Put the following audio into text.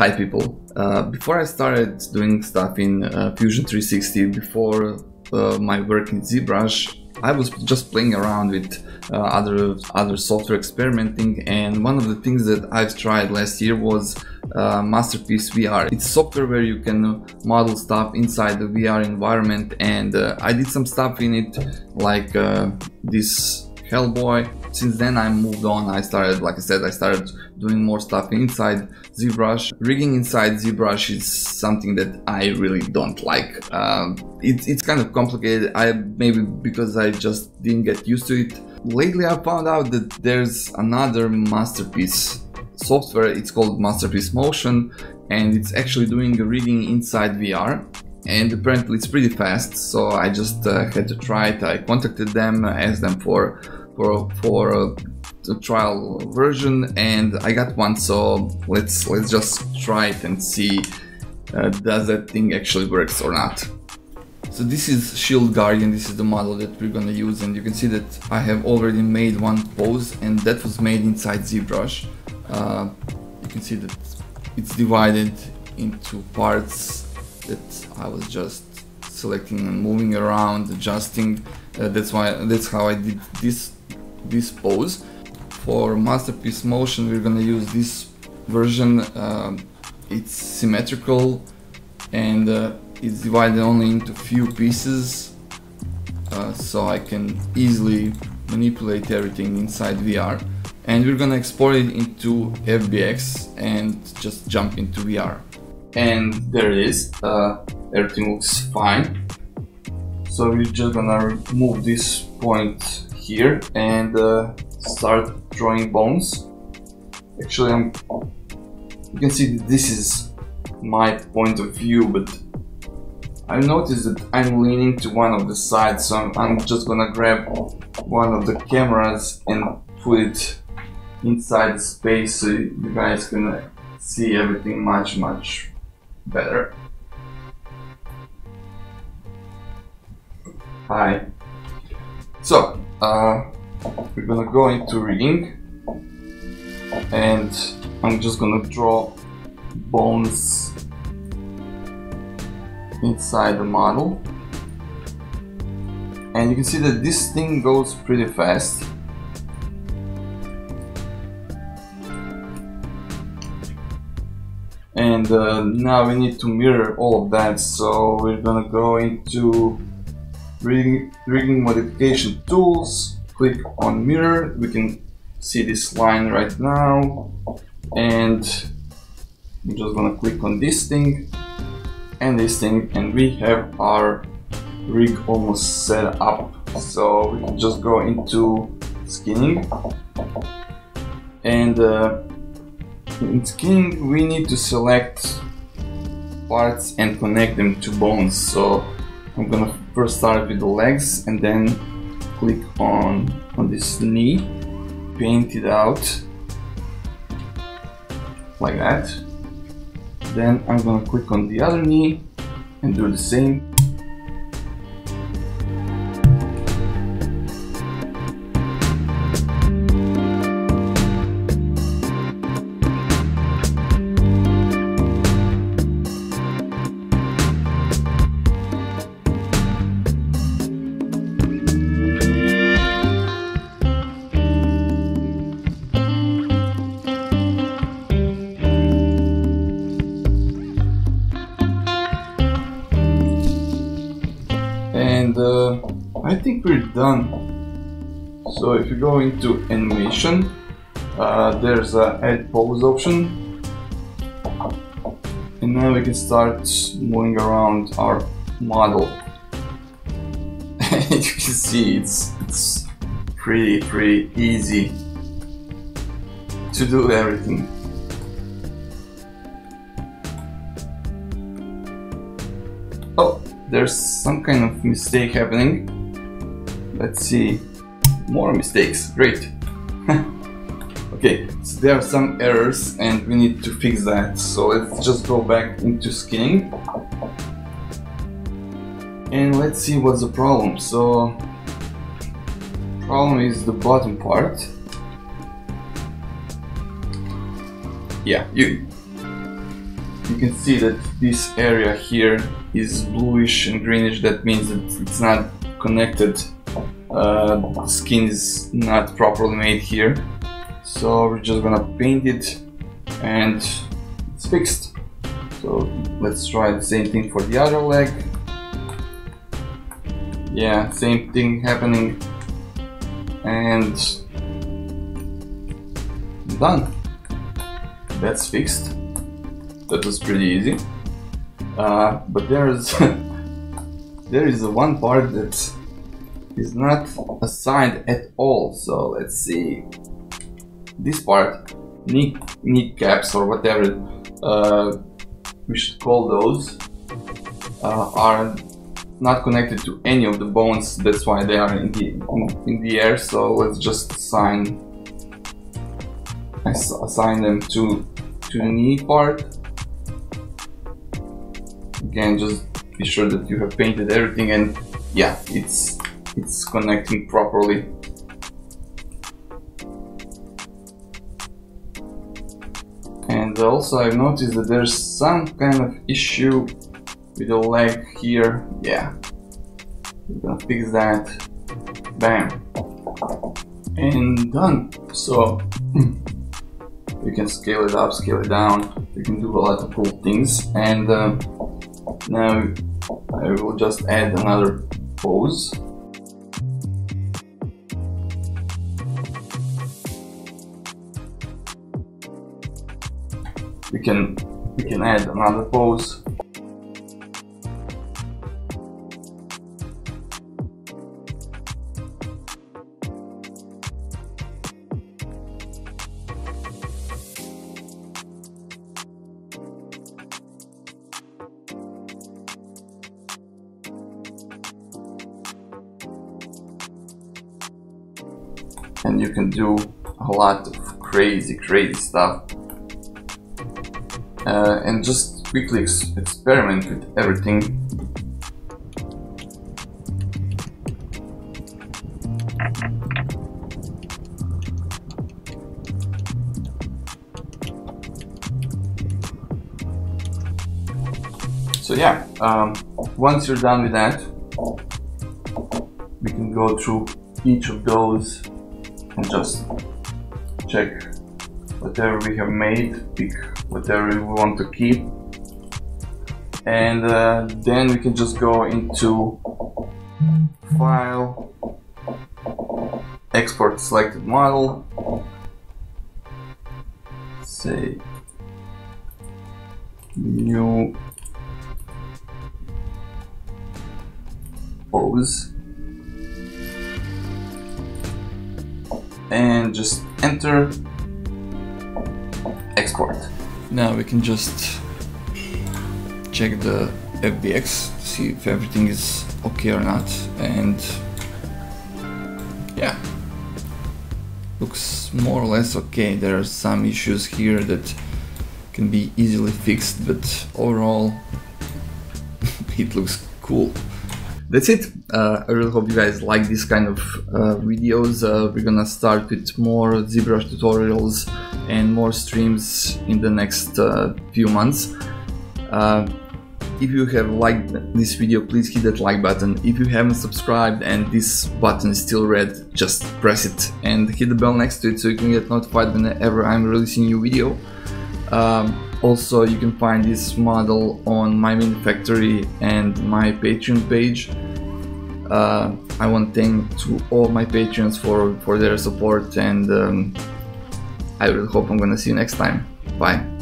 Hi people. Uh, before I started doing stuff in uh, Fusion 360, before uh, my work in ZBrush, I was just playing around with uh, other other software experimenting and one of the things that I've tried last year was uh, Masterpiece VR. It's software where you can model stuff inside the VR environment and uh, I did some stuff in it like this Hellboy. Since then I moved on, I started, like I said, I started doing more stuff inside ZBrush. Rigging inside ZBrush is something that I really don't like. Um, it, it's kind of complicated, I maybe because I just didn't get used to it. Lately I found out that there's another masterpiece software, it's called Masterpiece Motion and it's actually doing a rigging inside VR and apparently it's pretty fast so I just uh, had to try it. I contacted them, asked them for for for a, a trial version, and I got one. So let's let's just try it and see uh, does that thing actually works or not. So this is Shield Guardian, this is the model that we're gonna use and you can see that I have already made one pose and that was made inside ZBrush. Uh, you can see that it's divided into parts that I was just selecting and moving around, adjusting. Uh, that's why that's how I did this this pose. For Masterpiece Motion we're gonna use this version. Uh, it's symmetrical and uh, it's divided only into few pieces uh, so I can easily manipulate everything inside VR and we're gonna export it into FBX and just jump into VR and there it is uh, everything looks fine so we're just gonna remove this point here and uh, start drawing bones. Actually, I'm, you can see this is my point of view, but I noticed that I'm leaning to one of the sides, so I'm, I'm just gonna grab one of the cameras and put it inside the space so you guys can see everything much, much better. Hi. So, uh, we're gonna go into rigging. And I'm just gonna draw bones inside the model. And you can see that this thing goes pretty fast. And uh, now we need to mirror all of that. So we're gonna go into rigging, rigging modification tools, click on mirror, we can see this line right now, and I'm just gonna click on this thing and this thing, and we have our rig almost set up. So we can just go into skinning, and uh, in skinning we need to select parts and connect them to bones. So I'm gonna first start with the legs and then click on on this knee paint it out like that. Then I'm gonna click on the other knee and do the same done. So if you go into animation, uh, there's a add pose option and now we can start moving around our model. you can see it's, it's pretty pretty easy to do everything. Oh, there's some kind of mistake happening. Let's see. More mistakes, great. okay, so there are some errors and we need to fix that. So let's just go back into skinning. And let's see what's the problem. So, problem is the bottom part. Yeah, you you can see that this area here is bluish and greenish that means that it's not connected uh, skin is not properly made here. So we're just gonna paint it and it's fixed. So let's try the same thing for the other leg. Yeah same thing happening. And done. That's fixed. That was pretty easy. Uh, but there's there is one part that is not assigned at all so let's see. This part knee, knee caps or whatever uh, we should call those uh, are not connected to any of the bones that's why they are in the in the air so let's just assign assign them to to the knee part. Again just be sure that you have painted everything and yeah it's it's connecting properly. And also I've noticed that there's some kind of issue with the leg here. Yeah. We're gonna fix that. Bam. And done. So you can scale it up scale it down. You can do a lot of cool things. And uh, now I will just add another pose we can we can add another pose. And you can do a lot of crazy crazy stuff uh, and just quickly ex experiment with everything. So yeah, um, once you're done with that, we can go through each of those and just check whatever we have made, pick whatever we want to keep. And uh, then we can just go into file export selected model say new pose. And just enter export now we can just check the FBX, see if everything is okay or not, and yeah, looks more or less okay. There are some issues here that can be easily fixed, but overall it looks cool. That's it. Uh, I really hope you guys like this kind of uh, videos. Uh, we're gonna start with more ZBrush tutorials and more streams in the next uh, few months. Uh, if you have liked this video, please hit that like button. If you haven't subscribed and this button is still red, just press it and hit the bell next to it so you can get notified whenever I'm releasing a new video. Um, also, you can find this model on my mini factory and my Patreon page. Uh, I want to thank to all my patrons for, for their support and um, I really hope I'm gonna see you next time. Bye.